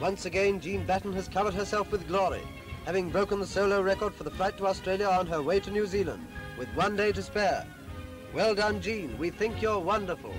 Once again, Jean Batten has covered herself with glory, having broken the solo record for the flight to Australia on her way to New Zealand, with one day to spare. Well done, Jean. We think you're wonderful.